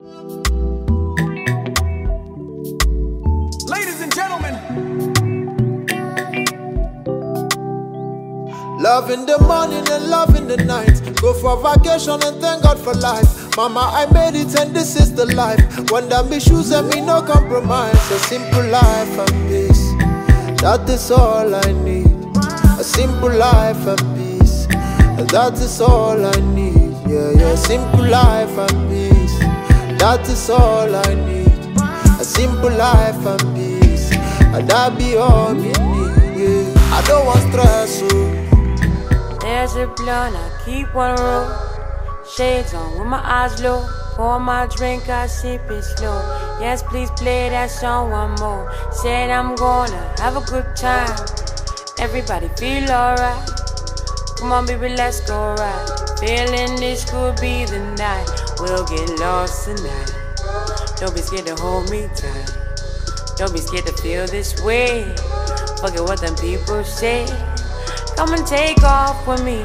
Ladies and gentlemen, Love in the morning and love in the night. Go for vacation and thank God for life. Mama, I made it and this is the life. One them be shoes and me no compromise. A simple life and peace. That is all I need. A simple life and peace. That is all I need. Yeah, yeah. Simple life and peace. That is all I need. A simple life and peace. And that be all me need. I don't want stress. Oh. There's a blunt, I keep one roll. Shades on with my eyes low. Pour my drink, I sip it slow. Yes, please play that song one more. Said I'm gonna have a good time. Everybody feel alright. Come on, baby, let's go right. Feeling this could be the night. We'll get lost tonight. Don't be scared to hold me tight. Don't be scared to feel this way. Forget what them people say. Come and take off with me.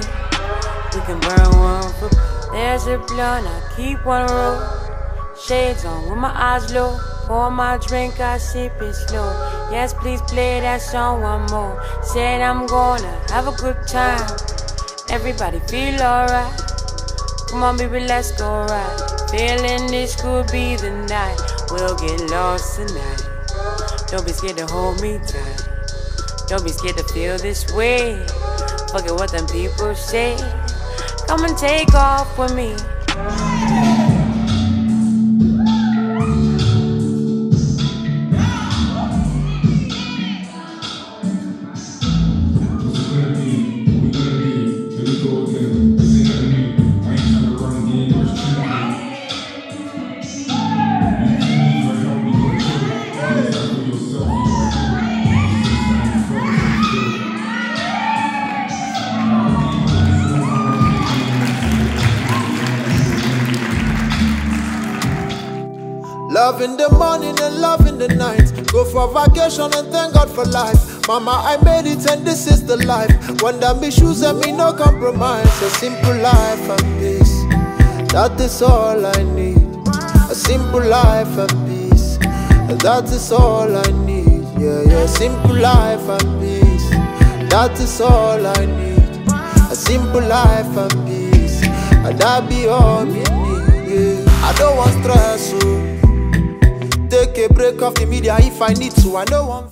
We can burn one for. There's a blunt, I keep one roll. Shades on with my eyes low. Pour my drink, I sip it slow. Yes, please play that song one more. Said I'm gonna have a good time. Everybody feel alright. Come on, baby, let's go right. Feeling this could be the night. We'll get lost tonight. Don't be scared to hold me tight. Don't be scared to feel this way. Forget what them people say. Come and take off with me. Love in the morning and love in the night. Go for vacation and thank God for life. Mama, I made it and this is the life. When them be shoes and me no compromise. A simple life and peace. That is all I need. A simple life and peace. That is all I need. Yeah, yeah. Simple life and peace. That is all I need. A simple life and peace. And that be all me need. Yeah. I don't want stress. Off the media if I need to. I know one.